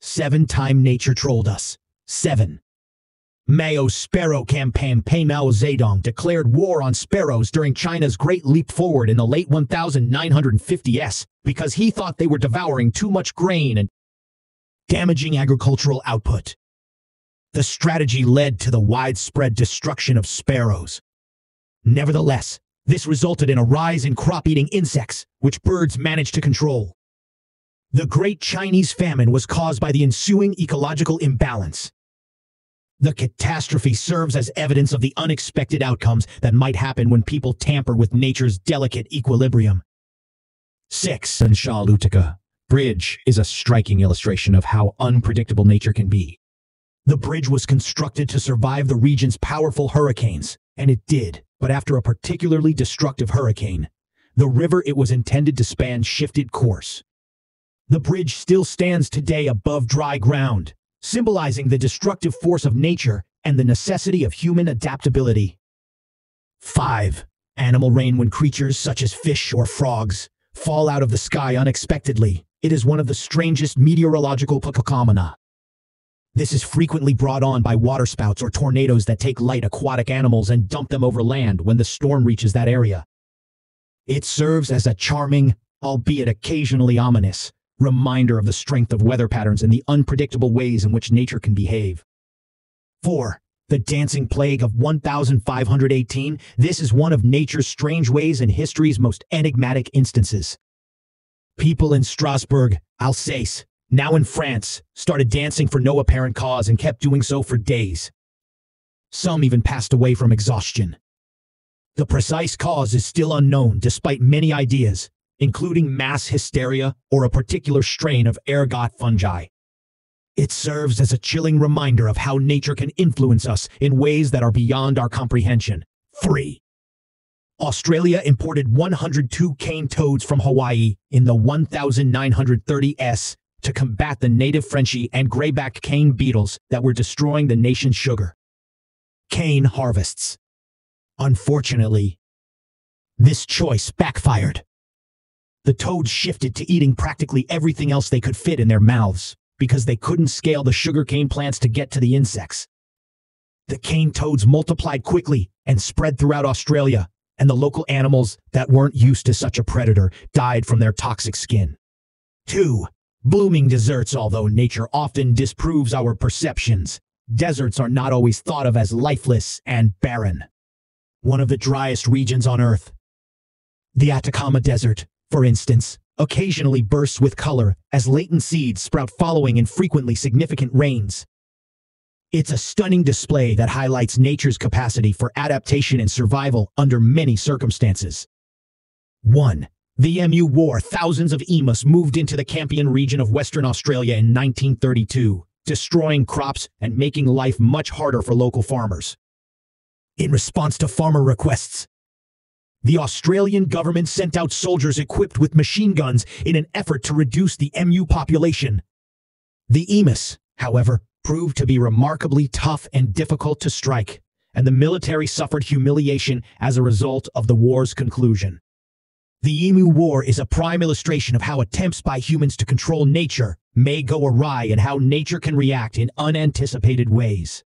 Seven time nature trolled us. Seven. Mao Sparrow Campaign Pei Mao Zedong declared war on sparrows during China's Great Leap Forward in the late 1950s because he thought they were devouring too much grain and damaging agricultural output. The strategy led to the widespread destruction of sparrows. Nevertheless, this resulted in a rise in crop-eating insects, which birds managed to control. The Great Chinese Famine was caused by the ensuing ecological imbalance. The catastrophe serves as evidence of the unexpected outcomes that might happen when people tamper with nature's delicate equilibrium. 6. Choluteca Bridge is a striking illustration of how unpredictable nature can be. The bridge was constructed to survive the region's powerful hurricanes, and it did, but after a particularly destructive hurricane, the river it was intended to span shifted course. The bridge still stands today above dry ground, symbolizing the destructive force of nature and the necessity of human adaptability. 5. Animal rain when creatures such as fish or frogs fall out of the sky unexpectedly. It is one of the strangest meteorological phenomena. This is frequently brought on by waterspouts or tornadoes that take light aquatic animals and dump them over land when the storm reaches that area. It serves as a charming, albeit occasionally ominous, reminder of the strength of weather patterns and the unpredictable ways in which nature can behave. 4. The Dancing Plague of 1518. This is one of nature's strange ways and history's most enigmatic instances. People in Strasbourg, Alsace, now in France, started dancing for no apparent cause and kept doing so for days. Some even passed away from exhaustion. The precise cause is still unknown despite many ideas, including mass hysteria or a particular strain of ergot fungi. It serves as a chilling reminder of how nature can influence us in ways that are beyond our comprehension. 3. Australia imported 102 cane toads from Hawaii in the 1930s to combat the native Frenchy and grayback cane beetles that were destroying the nation's sugar. Cane harvests. Unfortunately, this choice backfired the toads shifted to eating practically everything else they could fit in their mouths because they couldn't scale the sugarcane plants to get to the insects. The cane toads multiplied quickly and spread throughout Australia, and the local animals that weren't used to such a predator died from their toxic skin. 2. Blooming deserts Although nature often disproves our perceptions, deserts are not always thought of as lifeless and barren. One of the driest regions on Earth, the Atacama Desert, for instance, occasionally bursts with color as latent seeds sprout following infrequently significant rains. It's a stunning display that highlights nature's capacity for adaptation and survival under many circumstances. 1. The Emu War Thousands of emus moved into the Campion region of Western Australia in 1932, destroying crops and making life much harder for local farmers. In response to farmer requests, the Australian government sent out soldiers equipped with machine guns in an effort to reduce the emu population. The emus, however, proved to be remarkably tough and difficult to strike, and the military suffered humiliation as a result of the war's conclusion. The Emu War is a prime illustration of how attempts by humans to control nature may go awry and how nature can react in unanticipated ways.